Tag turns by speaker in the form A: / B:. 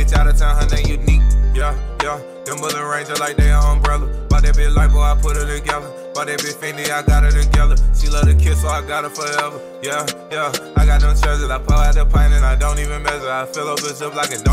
A: bitch out of town, her name unique. Yeah, yeah. Them bullet ranger like they an umbrella. Bought that bitch light, boy, I put her together. Bought that bitch Fendi, I got her together. She love to kiss, so I got her forever. Yeah, yeah. I got them treasures. I pour out the pint and I don't even measure. I fill up a zip like a donut.